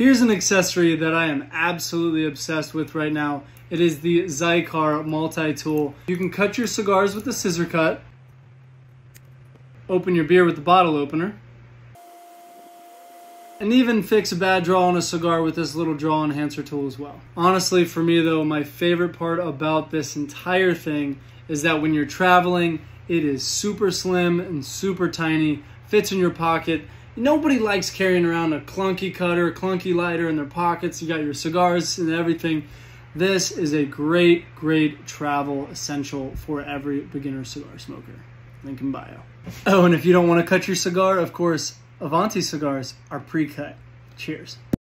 Here's an accessory that I am absolutely obsessed with right now. It is the Xikar multi-tool. You can cut your cigars with the scissor cut, open your beer with the bottle opener, and even fix a bad draw on a cigar with this little draw enhancer tool as well. Honestly, for me though, my favorite part about this entire thing is that when you're traveling, it is super slim and super tiny, fits in your pocket. Nobody likes carrying around a clunky cutter, clunky lighter in their pockets. You got your cigars and everything. This is a great, great travel essential for every beginner cigar smoker. Link in bio. Oh, and if you don't want to cut your cigar, of course, Avanti cigars are pre-cut. Cheers.